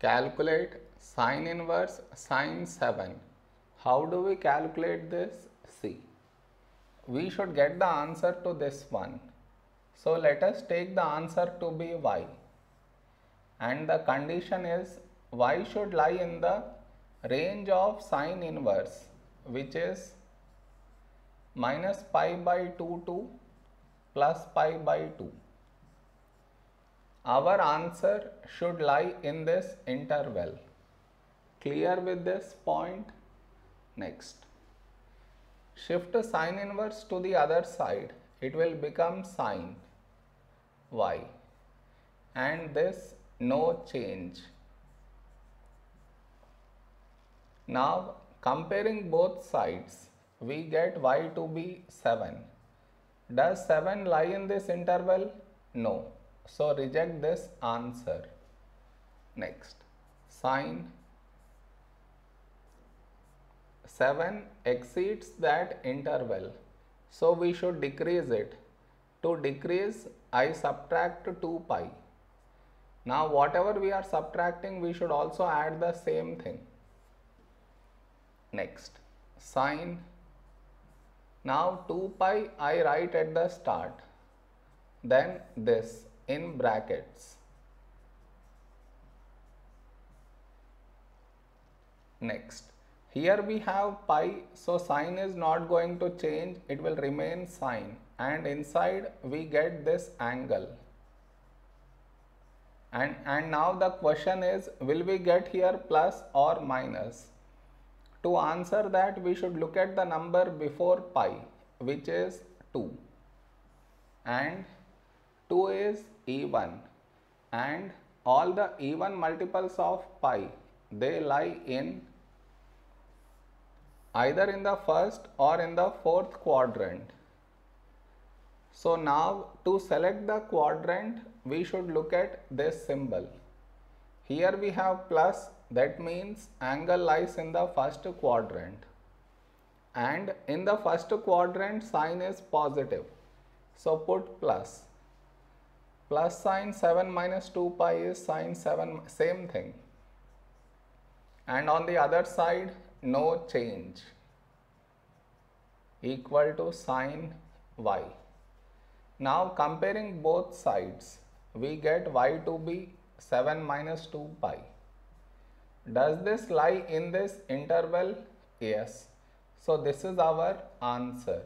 calculate sine inverse sine 7 how do we calculate this? See we should get the answer to this one. So let us take the answer to be y. And the condition is y should lie in the range of sine inverse which is minus pi by 2 to plus pi by 2 our answer should lie in this interval. Clear with this point? Next. Shift sine inverse to the other side. It will become sine y and this no change. Now comparing both sides we get y to be 7. Does 7 lie in this interval? No. So reject this answer. Next, sine 7 exceeds that interval. So we should decrease it. To decrease, I subtract 2 pi. Now whatever we are subtracting, we should also add the same thing. Next, sine. Now 2 pi I write at the start. Then this in brackets. Next, here we have pi, so sine is not going to change, it will remain sine and inside we get this angle. And, and now the question is, will we get here plus or minus? To answer that, we should look at the number before pi, which is 2. And 2 is even and all the even multiples of pi they lie in either in the first or in the fourth quadrant. So now to select the quadrant we should look at this symbol. Here we have plus that means angle lies in the first quadrant and in the first quadrant sine is positive. So put plus plus sine 7 minus 2 pi is sine 7 same thing and on the other side no change equal to sine y. Now comparing both sides we get y to be 7 minus 2 pi. Does this lie in this interval? Yes. So this is our answer.